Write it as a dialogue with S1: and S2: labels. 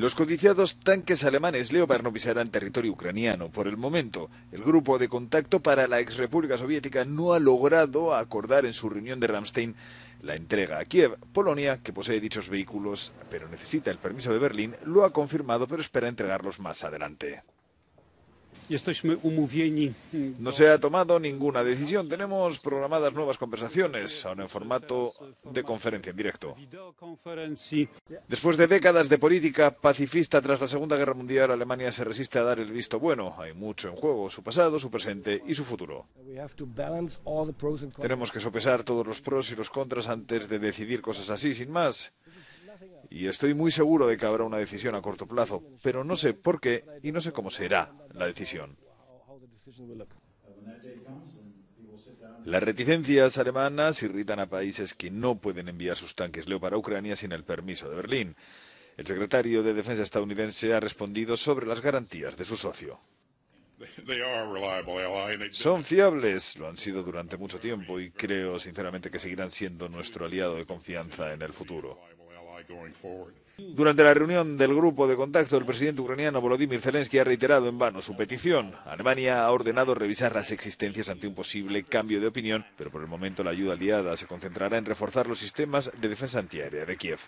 S1: Los codiciados tanques alemanes Leopard no pisarán territorio ucraniano. Por el momento, el grupo de contacto para la ex República Soviética no ha logrado acordar en su reunión de Ramstein la entrega a Kiev. Polonia, que posee dichos vehículos pero necesita el permiso de Berlín, lo ha confirmado pero espera entregarlos más adelante. No se ha tomado ninguna decisión. Tenemos programadas nuevas conversaciones, ahora en formato de conferencia en directo. Después de décadas de política pacifista tras la Segunda Guerra Mundial, Alemania se resiste a dar el visto bueno. Hay mucho en juego, su pasado, su presente y su futuro. Tenemos que sopesar todos los pros y los contras antes de decidir cosas así, sin más y estoy muy seguro de que habrá una decisión a corto plazo, pero no sé por qué y no sé cómo será la decisión. Las reticencias alemanas irritan a países que no pueden enviar sus tanques Leopard a Ucrania sin el permiso de Berlín. El secretario de Defensa estadounidense ha respondido sobre las garantías de su socio. Son fiables, lo han sido durante mucho tiempo y creo sinceramente que seguirán siendo nuestro aliado de confianza en el futuro. Durante la reunión del grupo de contacto, el presidente ucraniano Volodymyr Zelensky ha reiterado en vano su petición. Alemania ha ordenado revisar las existencias ante un posible cambio de opinión, pero por el momento la ayuda aliada se concentrará en reforzar los sistemas de defensa antiaérea de Kiev.